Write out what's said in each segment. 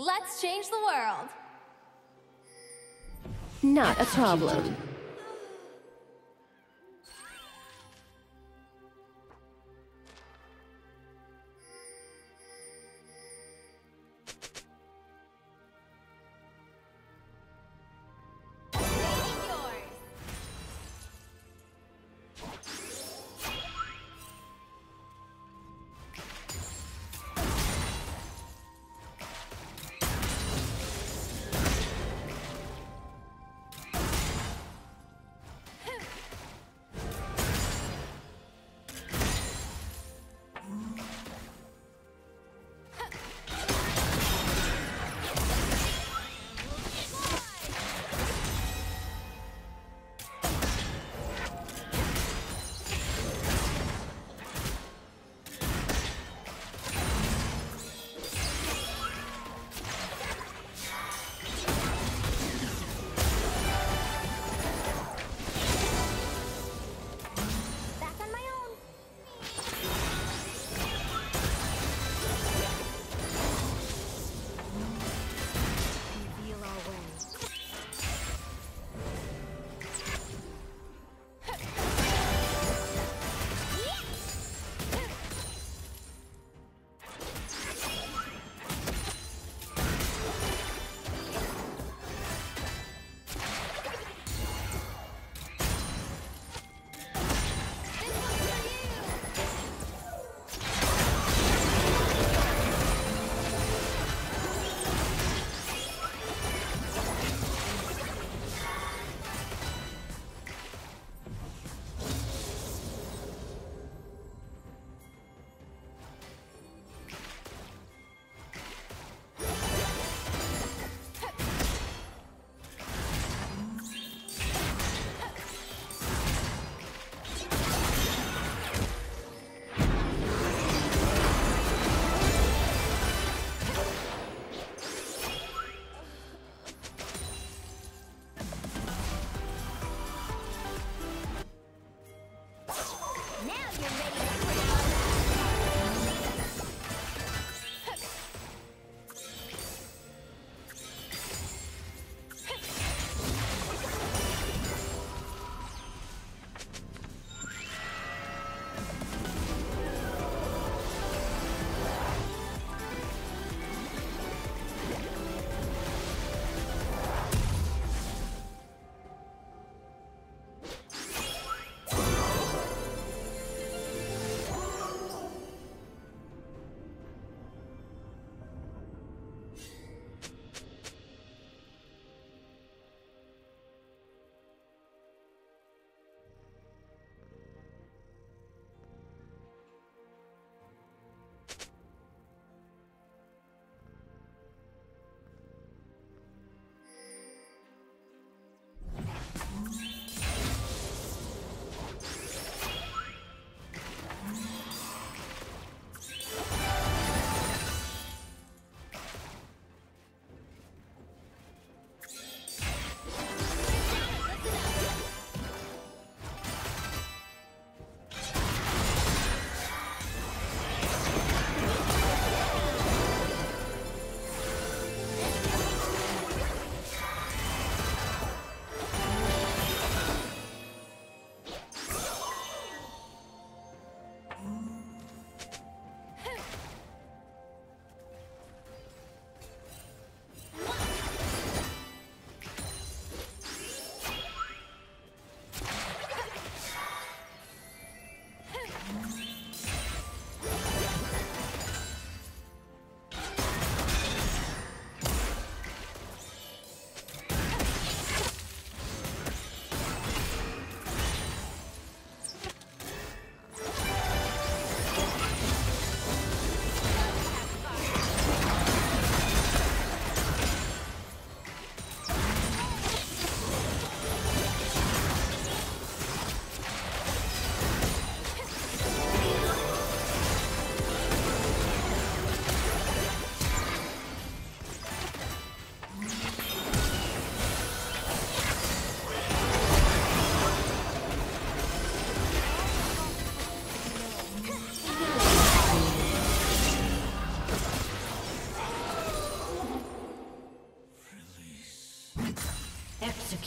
Let's change the world. Not a problem.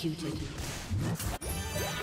Executed.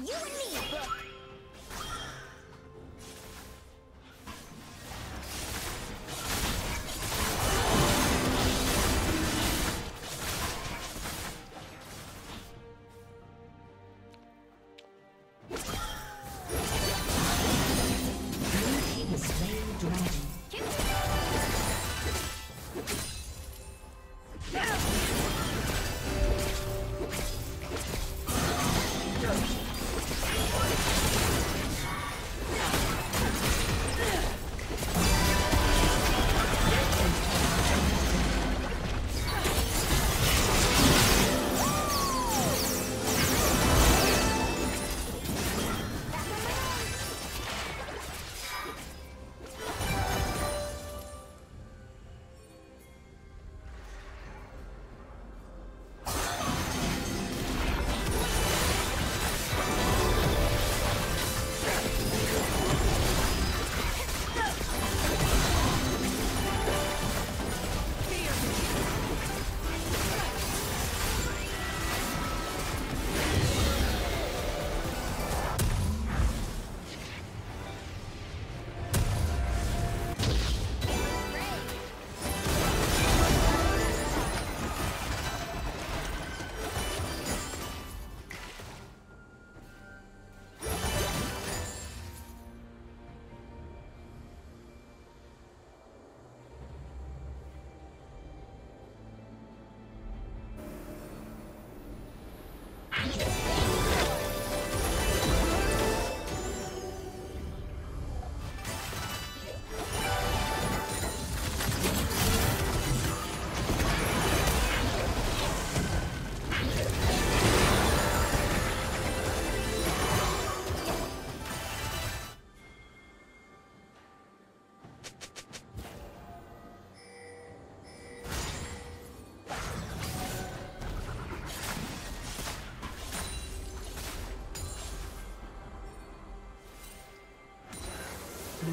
You and me,